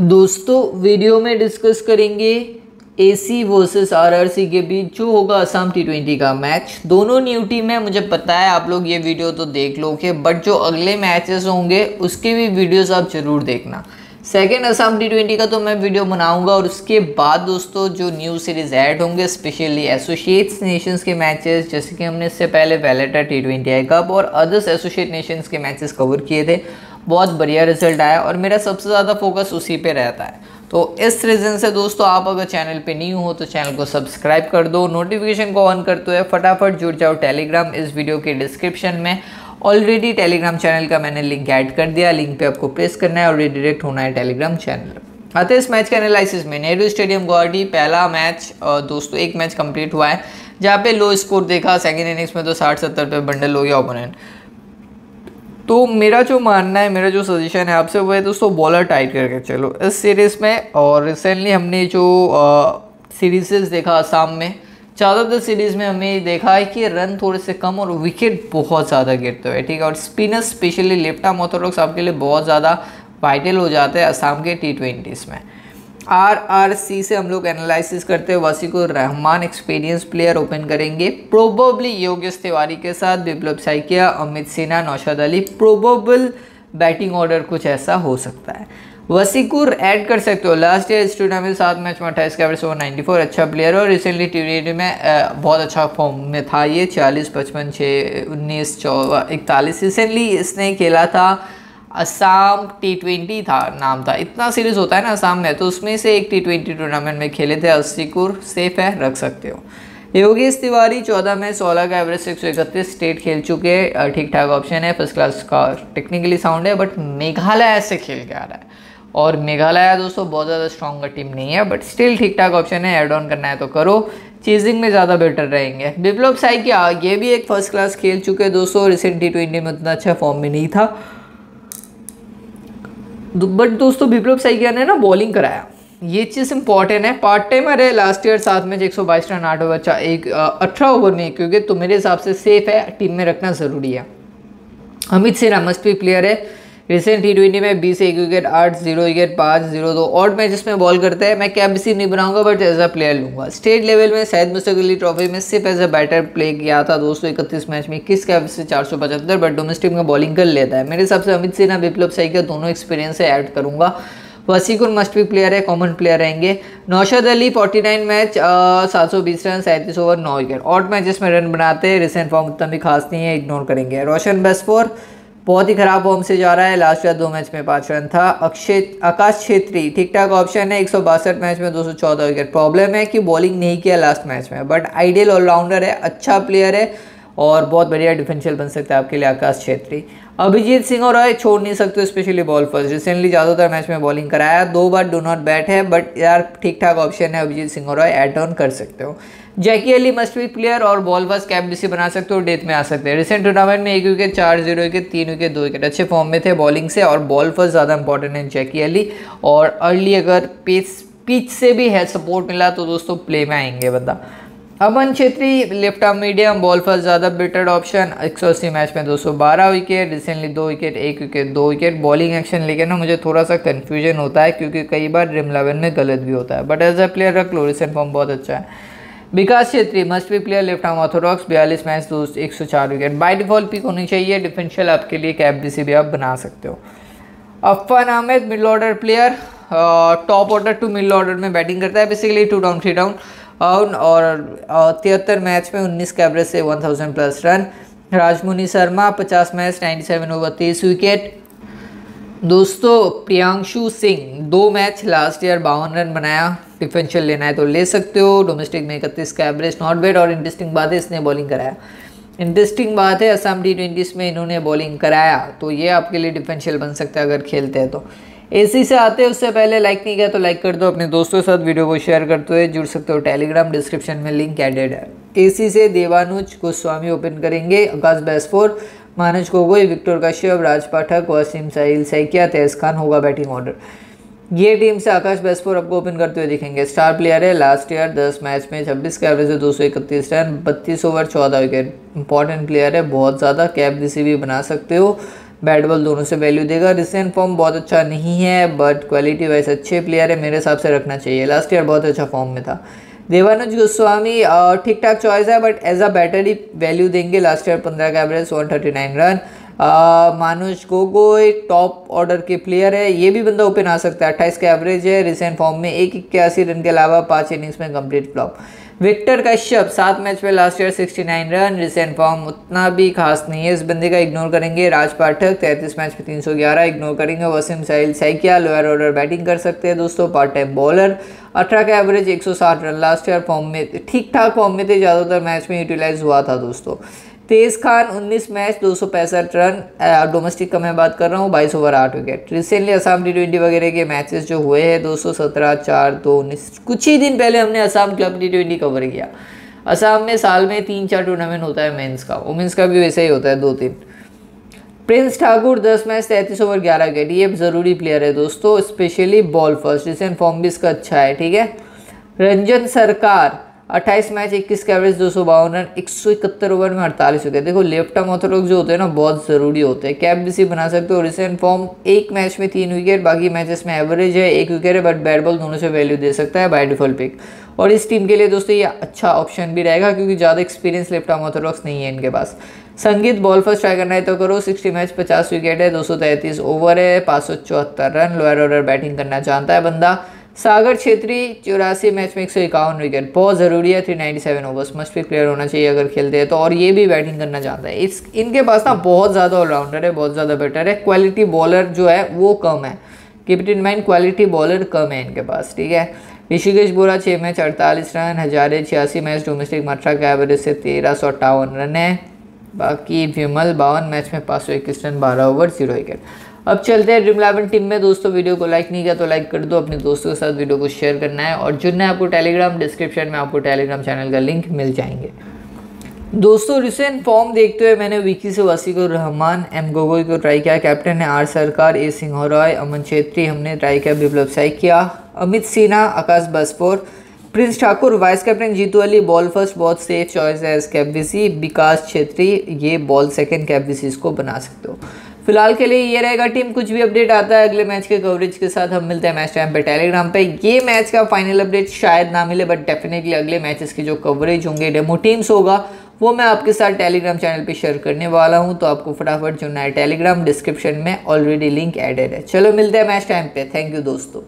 दोस्तों, वीडियो में डिस्कस करेंगे एसी वर्सेस आरआरसी के बीच जो होगा असम टी ट्वेंटी का मैच दोनों न्यू टीम है, मुझे पता है, आप लोग ये वीडियो तो देख लोगे बट जो अगले मैचेस होंगे, उसके भी वीडियोस आप ज़रूर देखना। सेकेंड असम टी ट्वेंटी का तो मैं वीडियो बनाऊँगा, और उसके बाद दोस्तों, जो न्यू सीरीज़ ऐड होंगे स्पेशली एसोसिएट्स नेशंस के मैचेस जैसे कि हमने इससे पहले Valletta T twenty I cup, और अदर्स एसोसिएट नेशंस के मैचेस कवर किए थे। बहुत बढ़िया रिज़ल्ट आया और मेरा सबसे ज़्यादा फोकस उसी पे रहता है। तो इस रीज़न से दोस्तों, आप अगर चैनल पे न्यू हो तो चैनल को सब्सक्राइब कर दो। नोटिफिकेशन को ऑन करते हुए फटाफट जुड़ जाओ टेलीग्राम इस वीडियो के डिस्क्रिप्शन में। ऑलरेडी टेलीग्राम चैनल का मैंने लिंक ऐड कर दिया। लिंक पे आपको प्रेस करना है और रिडायरेक्ट होना है टेलीग्राम चैनल आते इस मैच के एनालिसिस में। नेहरू स्टेडियम गुवाहाटी पहला मैच दोस्तों, एक मैच कंप्लीट हुआ है, जहाँ पे लो स्कोर देखा। सेकेंड इनिंग्स में तो साठ सत्तर पे बंडल हो गया ओपोनेंट तो मेरा जो मानना है, मेरा जो सजेशन है आपसे, वो है दोस्तों बॉलर टाइट करके चलो। इस सीरीज़ में और रिसेंटली हमने जो सीरीज़ देखा आसाम में, ज़्यादातर सीरीज़ में हमें देखा है कि रन थोड़े से कम और विकेट बहुत ज़्यादा गिरते हुए ठीक है? और spinner specially left arm orthodox आपके लिए बहुत ज़्यादा वाइटल हो जाते हैं आसाम के टी ट्वेंटीज़ में। आर आर सी हम लोग एनालिसिस करते हैं Wasiqur Rahman experience player open करेंगे। प्रोबेबली योगेश तिवारी के साथ, Biplab Saikia Amit Sinha, Naushad Ali probable batting order कुछ ऐसा हो सकता है। वसीकुर ऐड कर सकते हो। लास्ट ईयर इस टूर्नामेंट सात मैच में अट्ठाईस का एवरेज नाइन्टी फोर अच्छा प्लेयर और रिसेंटली टी ट्वेंटी में बहुत अच्छा फॉर्म में था ये। चालीस, पचपन, छः, उन्नीस चौ इकतालीस। रिसेंटली इसने खेला था असम टी ट्वेंटी था, नाम था। इतना सीरीज़ होता है ना असम में तो उसमें से एक टी ट्वेंटी टूर्नामेंट में खेले थे अस्सीकुर सेफ़ है, रख सकते हो। योगेश तिवारी, चौदह में, सोलह का एवरेज एक सौ इकतीस स्टेट खेल चुके ठीक ठाक ऑप्शन है फ़र्स्ट क्लास का टेक्निकली साउंड है बट मेघालय से खेल के आ रहा है। और मेघालय दोस्तों, बहुत ज़्यादा स्ट्रॉन्गर टीम नहीं है बट स्टिल ठीक ठाक ऑप्शन है एड ऑन करना है तो करो। चीजिंग में ज़्यादा बेटर रहेंगे। विप्लव साई क्या ये भी एक फ़र्स्ट क्लास खेल चुके दोस्तों रिसेंट टी ट्वेंटी में उतना अच्छा फॉर्म में नहीं था। बट दोस्तों विप्लव सैकिया ने ना बॉलिंग कराया। ये चीज़ इंपॉर्टेंट है। पार्ट टाइम अरे लास्ट ईयर साथ में एक सौ बाईस रन, आठ ओवर अच्छा एक अठारह ओवर में क्योंकि तो मेरे हिसाब से सेफ़ है टीम में रखना ज़रूरी है। Amit Sinha must be player है। रिसेंट टी ट्वेंटी में बीस एक विकेट आठ ज़ीरो विकेट पाँच ज़ीरो दो और मैचेस में बॉल करता है। मैं कैप्टसी नहीं बनाऊँगा बट एज अ प्लेयर लूँगा। स्टेट लेवल में शायद मुस्तकली ट्रॉफी में सिर्फ़ एज अ बैटर प्ले किया था दो इकतीस मैच में। किस कैप्टसी चार सौ पचहत्तर बट डोमेस्टिक में बॉलिंग कर लेता है। मेरे हिसाब से अमित सिन्हा, विप्लव सही का दोनों एक्सपीरियंस से ऐड करूँगा। वसीकुर मस्ट भी प्लेयर है कॉमन प्लेयर रहेंगे। नौशद अली 49 मैच सात सौ बीस रन, सैंतीस ओवर नौ विकेट ऑट मैचेस में रन बनाते हैं। रिसेंट फॉर्म उतना भी खास नहीं है इग्नोर करेंगे। रोशन बेस्फोर बहुत ही खराब फॉर्म से जा रहा है। लास्ट या दो मैच में पाँच रन था। अक्षय आकाश छेत्री ठीक ठाक ऑप्शन है। एक सौ बासठ मैच में दो सौ चौदह विकेट प्रॉब्लम है कि बॉलिंग नहीं किया लास्ट मैच में। बट आइडियल ऑलराउंडर है अच्छा प्लेयर है। और बहुत बढ़िया डिफेंशियल बन सकता है आपके लिए आकाश छेत्री अभिजीत सिंह और रॉय छोड़ नहीं सकते स्पेशली बॉल फ़र्स्ट रिसेंटली ज़्यादातर मैच में बॉलिंग कराया, दो बार डो नॉट बैट है बट यार ठीक ठाक ऑप्शन है अभिजीत सिंह और रॉय एड ऑन कर सकते हो। Jackie Ali must be player और बॉल फ़र्स्ट कैप भी बना सकते हो डेथ में आ सकते हैं। रिसेंट टूर्नामेंट में एक विकेट चार ज़ीरो विकेट तीन विकेट दो विकेट अच्छे फॉर्म में थे बॉलिंग से और बॉल फ़र्स्ट ज़्यादा इंपॉर्टेंट है जैकी अली और अर्ली अगर पिच पिच से भी है सपोर्ट मिला तो दोस्तों प्ले में आएँगे बंदा। Aman Chhetri, left arm medium, ball first ज़्यादा बेटर ऑप्शन एक सौ अस्सी मैच में 212 विकेट रिसेंटली दो विकेट, एक विकेट, दो विकेट, बॉलिंग एक्शन लेके ना मुझे थोड़ा सा कन्फ्यूज़न होता है क्योंकि कई बार ड्रीम इलेवन में गलत भी होता है। बट एज अ प्लेयर रख लो रिसेंट फॉर्म बहुत अच्छा है। Vikas Chhetri must be player left arm orthodox बयालीस मैच दो, एक सौ चार विकेट। बाई डिफ़ॉल्ट पिक होनी चाहिए डिफेंशियल आपके लिए कैप सी भी आप बना सकते हो। Afan Ahmed middle order player top order to middle order में बैटिंग करता है basically two down three down और तिहत्तर मैच में उन्नीस के एवरेज से one thousand plus run. Rajmuni Sharma पचास मैच नाइन्टी सेवन ओवर तीस विकेट दोस्तों, प्रियांशु सिंह, दो मैच लास्ट ईयर बावन रन बनाया। डिफेंशियल लेना है तो ले सकते हो। डोमेस्टिक में इकतीस का एवरेज नॉट बेड और इंटरेस्टिंग बात है, इसने बॉलिंग कराया। इंटरेस्टिंग बात है, असम टी ट्वेंटीज़ में इन्होंने बॉलिंग कराया। तो ये आपके लिए डिफेंशियल बन सकता है अगर खेलते हैं तो। एसी से आते हैं उससे पहले लाइक नहीं किया तो लाइक कर दो, अपने दोस्तों के साथ वीडियो को शेयर करते हुए जुड़ सकते हो टेलीग्राम डिस्क्रिप्शन में लिंक एडेड है। एसी से देवानुज गोस्वामी ओपन करेंगे, आकाश बैसफोर, मानज गोगोई, विक्टर कश्यप, राज पाठक, वसीम साहिल सैकिया, तेज खान, होगा बैटिंग ऑर्डर ये टीम से आकाश बेसपुर आपको ओपन करते हुए दिखेंगे। स्टार प्लेयर है लास्ट ईयर दस मैच में छब्बीस का एवरेज है, दो सौ इकतीस रन, बत्तीस ओवर चौदह विकेट इंपॉर्टेंट प्लेयर है, बहुत ज़्यादा कैप भी बना सकते हो। बैट बॉल दोनों से वैल्यू देगा। रिसेंट फॉर्म बहुत अच्छा नहीं है बट क्वालिटी वाइज अच्छे प्लेयर है, मेरे हिसाब से रखना चाहिए। लास्ट ईयर बहुत अच्छा फॉर्म में था। देवानुज गोस्वामी ठीक ठाक चॉइस है बट एज अ बैटर ही वैल्यू देंगे। लास्ट ईयर पंद्रह का average one thirty nine run Manush Gogoi top order के प्लेयर है। ये भी बंदा ओपन आ सकता है। अट्ठाईस का एवरेज है। रिसेंट फॉर्म में एक इक्यासी रन के अलावा पाँच इनिंग्स में कंप्लीट फ्लॉप विक्टर कश्यप सात मैच में last year 69 run recent form उतना भी खास नहीं है। इस बंदे का इग्नोर करेंगे राज पाठक, तैंतीस मैच में 311 इग्नोर करेंगे। Wasim Sahil Saikia lower order batting कर सकते हैं दोस्तों पार्ट टाइम बॉलर अठारह का average 160 run. Last year form में ठीक ठाक फॉर्म में थे, ज़्यादातर मैच में यूटिलाइज हुआ था दोस्तों। तेज खान 19 मैच, दो सौ पैंसठ रन डोमेस्टिक का मैं बात कर रहा हूँ, बाईस ओवर, आठ wicket recently Assam T twenty वगैरह के मैचेस जो हुए हैं, दो सौ सत्रह, चार, दो, उन्नीस, कुछ ही दिन पहले हमने Assam club T twenty cover किया। असम में साल में तीन चार टूर्नामेंट होता है मेंस का। वुमेंस का भी वैसे ही होता है दो तीन प्रिंस ठाकुर दस मैच, तैंतीस ओवर, ग्यारह विकेट ये ज़रूरी प्लेयर है दोस्तों specially ball first recent form भी इसका अच्छा है, ठीक है? रंजन सरकार अट्ठाईस मैच, इक्कीस का एवरेज दो सौ बावन रन, एक सौ इकहत्तर ओवर में अड़तालीस विकेट। देखो, लेफ़्ट आर्म ऑर्थोडॉक्स जो होते हैं ना, बहुत ज़रूरी होते हैं। कैप भी सी बना सकते हो रिसेंट फॉर्म एक मैच में तीन विकेट, बाकी मैचेस में एवरेज है, एक विकेट है बट बैट बॉल दोनों से वैल्यू दे सकता है बाय डिफ़ॉल्ट पिक और इस टीम के लिए दोस्तों, ये अच्छा ऑप्शन भी रहेगा, क्योंकि ज़्यादा एक्सपीरियंस लेफ़्ट आर्म ऑर्थोडॉक्स नहीं है इनके पास। संगीत बॉल फ़र्स्ट ट्राई करना है तो करो सिक्सटी मैच पचास विकेट है, दो सौ तैंतीस ओवर है, पाँच सौ चौहत्तर रन लोअर ऑर्डर बैटिंग करना चाहता है बंदा। सागर छेत्री, चौरासी मैच में एक सौ इक्यावन विकेट बहुत ज़रूरी है three ninety seven overs must be player होना चाहिए अगर खेलते हैं तो। और ये भी बैटिंग करना चाहता है। इस, इनके पास ना बहुत ज़्यादा ऑलराउंडर है, बहुत ज़्यादा बेटर है. क्वालिटी बॉलर जो है, वो कम है। Keep it in mind quality bowler कम है इनके पास, ठीक है? ऋषिकेश बोरा छः मैच अड़तालीस रन, हजारे छियासी मैच डोमेस्टिक मात्रा का एवरेज से तेरह सौ अट्ठावन रन है। बाकी विमल बावन मैच में पाँच सौ इक्कीस रन, बारह ओवर ज़ीरो विकेट अब चलते हैं ड्रीम इलेवन टीम में। दोस्तों वीडियो को लाइक नहीं किया तो लाइक कर दो। अपने दोस्तों के साथ वीडियो को शेयर करना है। और जुड़ना है आपको टेलीग्राम डिस्क्रिप्शन में आपको टेलीग्राम चैनल का लिंक मिल जाएँगे। दोस्तों रिसेंट फॉर्म देखते हुए मैंने विकी से वसीकुर रहमान एम गोगोई को ट्राई किया। कैप्टन ने आर सरकार ए सिंह रॉय अमन छेत्री हमने ट्राई किया बिप्लब साई किया। Amit Sinha Akash बसपोर Prince Thakur vice captain Jitu Ali ball first बहुत सेफ़ चॉइस है as cap VC Vikas Chhetri ये बॉल सेकंड कैपवीसी इसको बना सकते हो। फ़िलहाल के लिए ये रहेगा टीम, कुछ भी अपडेट आता है अगले मैच के कवरेज के साथ हम मिलते हैं मैच टाइम पे। टेलीग्राम पे ये मैच का फाइनल अपडेट शायद ना मिले बट डेफिनेटली अगले मैचेस के जो कवरेज होंगे डेमो टीम्स होगा, वो मैं आपके साथ टेलीग्राम चैनल पे शेयर करने वाला हूँ तो आपको फटाफट जुड़ना है टेलीग्राम डिस्क्रिप्शन में ऑलरेडी लिंक एडेड है। चलो मिलते हैं मैच टाइम पर थैंक यू दोस्तों।